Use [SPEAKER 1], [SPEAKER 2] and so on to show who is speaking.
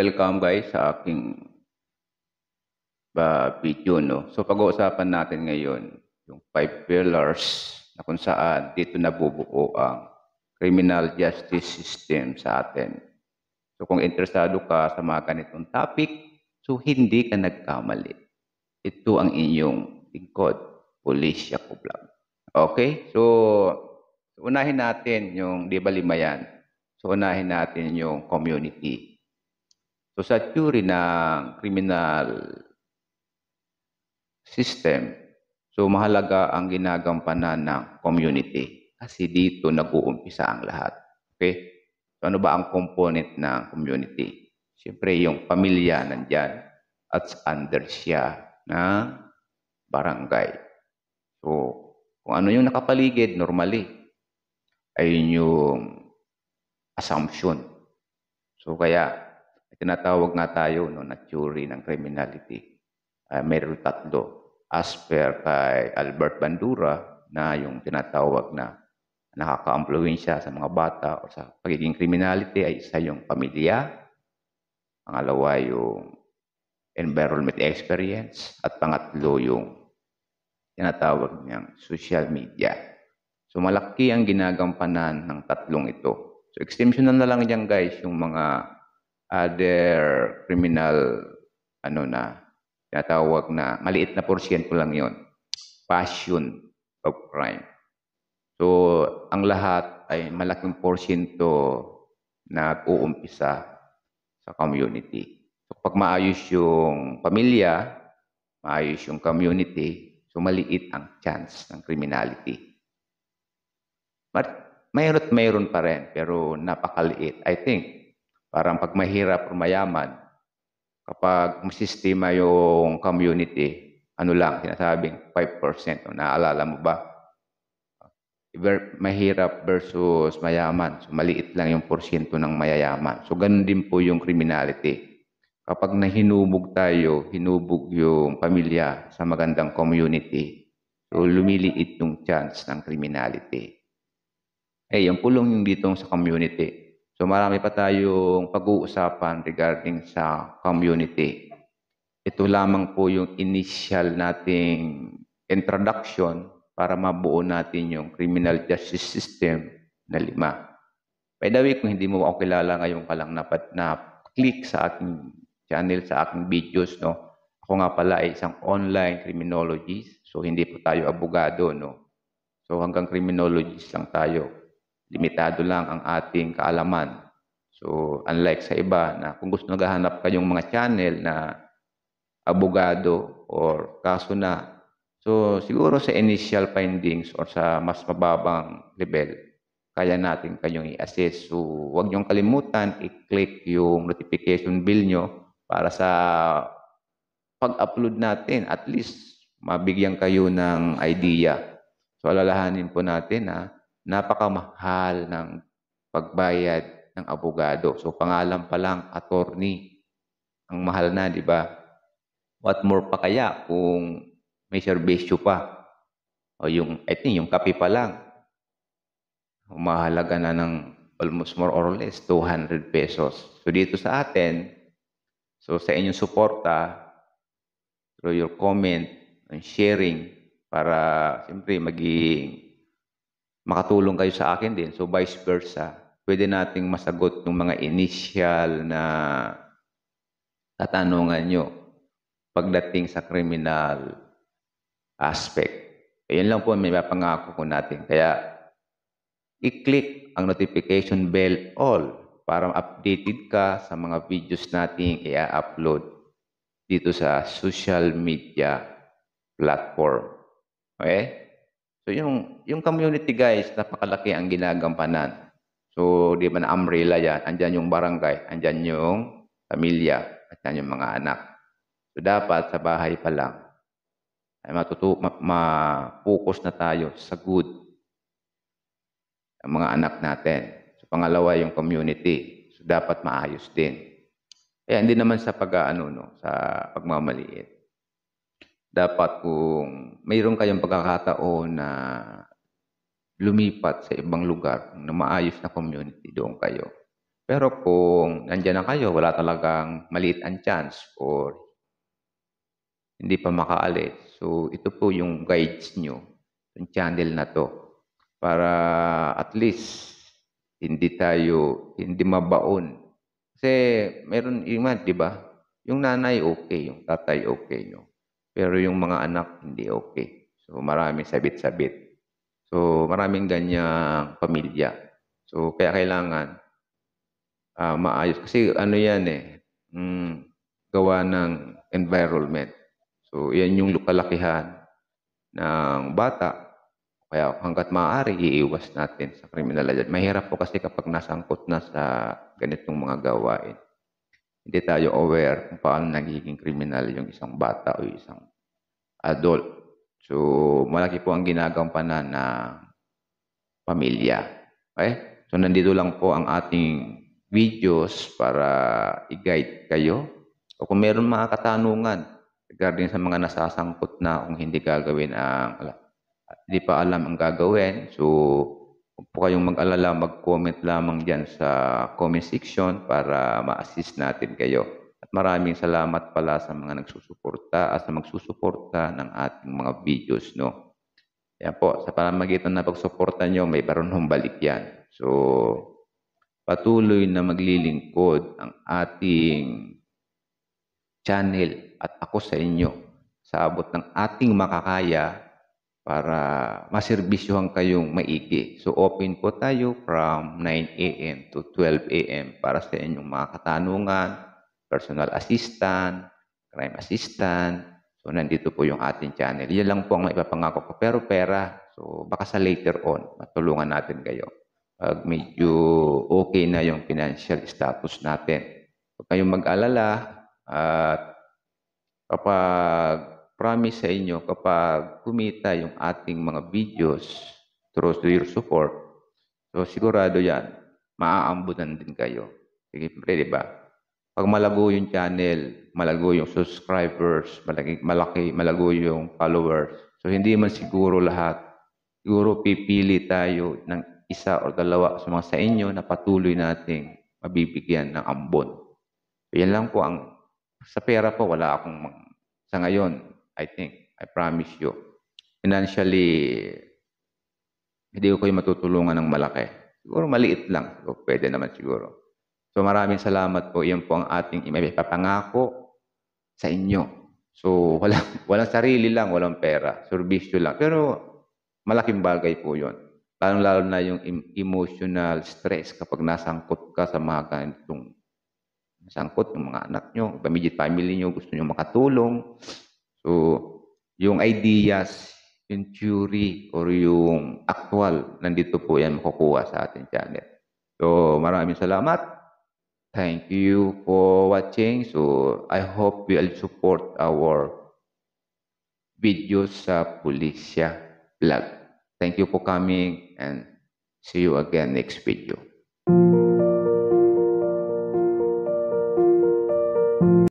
[SPEAKER 1] welcome guys sa aking uh, video. No? So pag-uusapan natin ngayon yung five pillars na kung saan dito nabubuo ang criminal justice system sa atin. So kung interesado ka sa mga ganitong topic, so hindi ka nagkamali. Ito ang inyong lingkod, Police Yako Vlog. Okay? So, unahin natin yung, di ba lima yan? So, unahin natin yung community. So, sa theory ng criminal system, so mahalaga ang ginagampanan ng community kasi dito nag-uumpisa ang lahat. Okay? So, ano ba ang component ng community? Siyempre, yung pamilya nandyan at under siya ng barangay. So, kung ano yung nakapaligid, normally, ay yung assumption. So, kaya, tinatawag nga tayo no, na theory ng criminality. Uh, meron tatlo. As per kay Albert Bandura na yung tinatawag na nakaka-impluensya sa mga bata o sa pagiging criminality ay isa yung pamilya, pangalawa yung environment experience, at pangatlo yung tinatawag niyang social media. So malaki ang ginagampanan ng tatlong ito. So extension na lang diyan guys yung mga other criminal ano na tinatawag na maliit na porsyento lang yon passion of crime. So ang lahat ay malaking porsyento na uumpisa sa community. So pag maayos yung pamilya, maayos yung community, so maliit ang chance ng criminality. But mayroon at mayroon pa rin, pero napakaliit. I think, parang pag mahirap o mayaman, kapag masistema yung community, ano lang, sinasabing 5%. O, naaalala mo ba? Mahirap versus mayaman. So, maliit lang yung porsyento ng mayayaman. So, ganun din po yung criminality. Kapag nahinubog tayo, hinubog yung pamilya sa magandang community, so lumiliit yung chance ng criminality. Eh, yung pulong yung dito sa community. So marami pa tayong pag-uusapan regarding sa community. Ito lamang po yung initial nating introduction para mabuo natin yung criminal justice system na lima. By the way, kung hindi mo ako kilala ngayon ka lang na, na click sa aking channel, sa aking videos, no? Ako nga pala ay isang online criminologist. So hindi po tayo abogado, no? So hanggang criminologist lang tayo limitado lang ang ating kaalaman. So, unlike sa iba na kung gusto naghahanap kayong mga channel na abogado or kaso na, so siguro sa initial findings or sa mas mababang level, kaya natin kayong i-assess. So, huwag niyong kalimutan, i-click yung notification bell nyo para sa pag-upload natin, at least mabigyan kayo ng idea. So, alalahanin po natin na napakamahal ng pagbayad ng abogado. So pangalan pa lang, attorney. Ang mahal na, di ba? What more pa kaya kung may serbisyo pa? O yung, I think, yung kape pa lang. Mahalaga na ng almost more or less 200 pesos. So dito sa atin, so sa inyong suporta, through your comment and sharing, para siyempre maging makatulong kayo sa akin din. So vice versa, pwede nating masagot yung mga initial na katanungan nyo pagdating sa criminal aspect. Ayun lang po may mapangako ko natin. Kaya i-click ang notification bell all para updated ka sa mga videos nating i-upload dito sa social media platform. Okay? So yung, yung community guys, napakalaki ang ginagampanan. So di ba na umbrella yan, andyan yung barangay, andyan yung pamilya, at yan yung mga anak. So dapat sa bahay pa lang, ay matutu ma-focus na tayo sa good ang mga anak natin. So pangalawa yung community. So dapat maayos din. Kaya hindi naman sa pag-ano no, sa pagmamaliit dapat kung mayroon kayong pagkakataon na lumipat sa ibang lugar na maayos na community doon kayo. Pero kung nandiyan na kayo, wala talagang maliit ang chance or hindi pa makaalis. So, ito po yung guides nyo, yung channel na to. Para at least, hindi tayo, hindi mabaon. Kasi, meron, iman, di ba? Yung nanay okay, yung tatay okay nyo. Pero yung mga anak, hindi okay. So, maraming sabit-sabit. So, maraming ganyang pamilya. So, kaya kailangan ah, maayos. Kasi ano yan eh, mm, gawa ng environment. So, yan yung kalakihan ng bata. Kaya hanggat maaari, iiwas natin sa kriminalidad. Mahirap po kasi kapag nasangkot na sa ganitong mga gawain. Hindi tayo aware kung paano nagiging kriminal yung isang bata o isang adult. So, malaki po ang ginagampanan ng pamilya. Okay? So, nandito lang po ang ating videos para i-guide kayo. O kung meron mga katanungan regarding sa mga nasasangkot na kung hindi gagawin ang hindi pa alam ang gagawin. So, kung po kayong mag-alala, mag-comment lamang dyan sa comment section para ma-assist natin kayo. At maraming salamat pala sa mga nagsusuporta at sa magsusuporta ng ating mga videos. No? Yan po, sa pamamagitan na pagsuporta nyo, may barunong balik yan. So, patuloy na maglilingkod ang ating channel at ako sa inyo sa abot ng ating makakaya para maserbisyohan kayong maigi. So open po tayo from 9 a.m. to 12 a.m. para sa inyong mga katanungan, personal assistant, crime assistant. So nandito po yung ating channel. Yan lang po ang maipapangako ko. Pero pera, so baka sa later on, matulungan natin kayo. Pag medyo okay na yung financial status natin. Huwag kayong mag-alala at kapag promise sa inyo kapag kumita yung ating mga videos through your support, so sigurado yan, maaambunan din kayo. Sige, pre, di ba? Pag malago yung channel, malago yung subscribers, malaki, malaki, malago yung followers, so hindi man siguro lahat. Siguro pipili tayo ng isa o dalawa sa mga sa inyo na patuloy nating mabibigyan ng ambon. Yan lang po ang, sa pera po, wala akong, sa ngayon, I think, I promise you, financially, hindi ko kayo matutulungan ng malaki. Siguro maliit lang. So, pwede naman siguro. So maraming salamat po. Yan po ang ating ipapangako sa inyo. So walang, walang sarili lang, walang pera. Servisyo lang. Pero malaking bagay po yon. Lalo-lalo na yung emotional stress kapag nasangkot ka sa mga ganitong nasangkot ng mga anak nyo, immediate family nyo, gusto nyo makatulong. So, yung ideas, yung theory, or yung actual, nandito po yan makukuha sa ating channel. So, maraming salamat. Thank you for watching. So, I hope you will support our videos sa Pulisya Vlog. Thank you for coming and see you again next video.